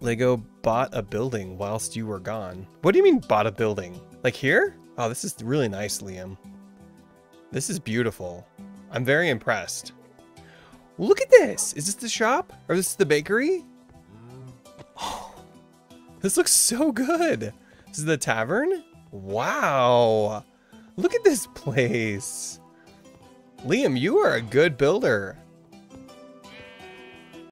Lego bought a building whilst you were gone. What do you mean bought a building? Like here? Oh, this is really nice, Liam. This is beautiful. I'm very impressed. Look at this. Is this the shop? Or this the bakery? Oh, this looks so good. This is the tavern? Wow. Look at this place. Liam, you are a good builder.